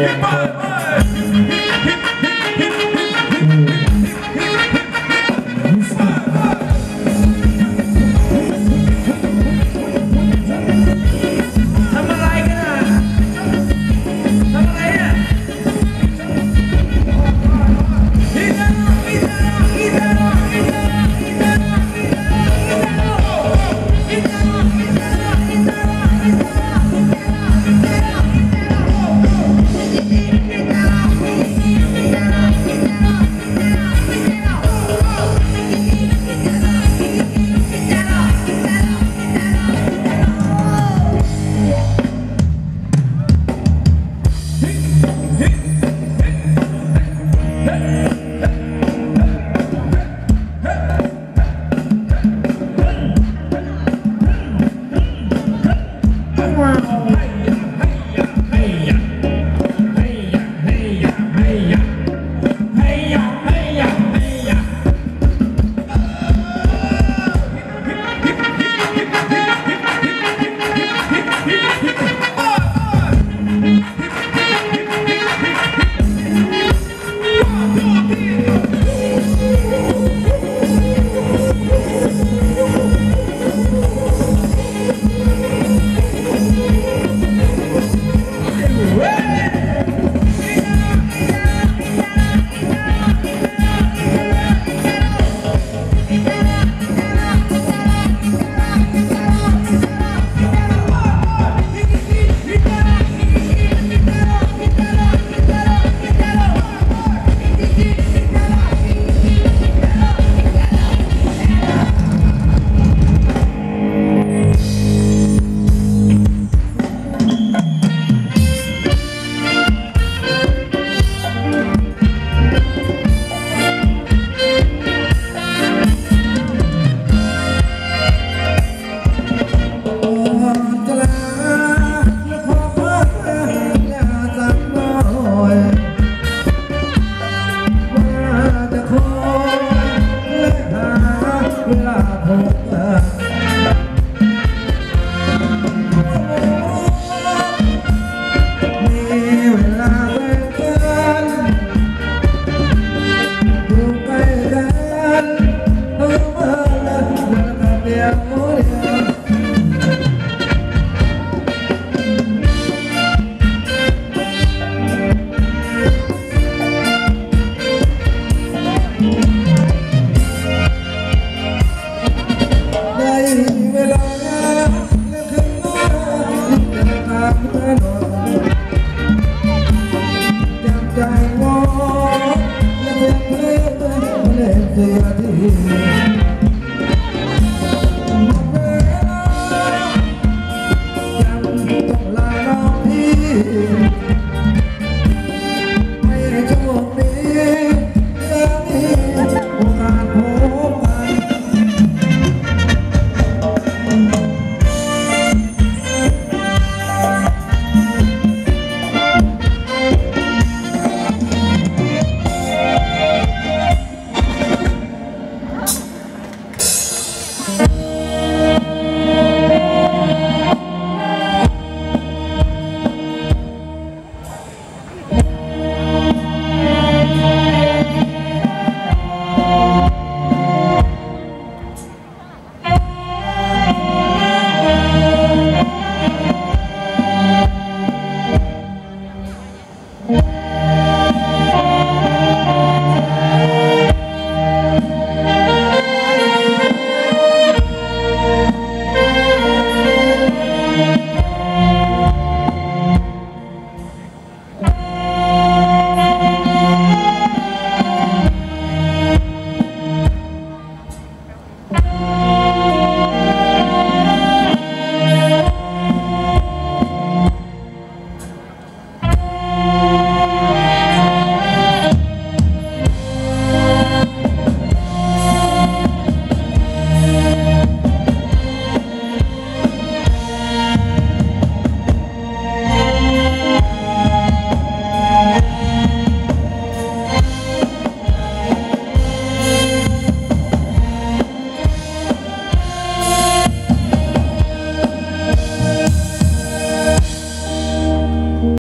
Yeah.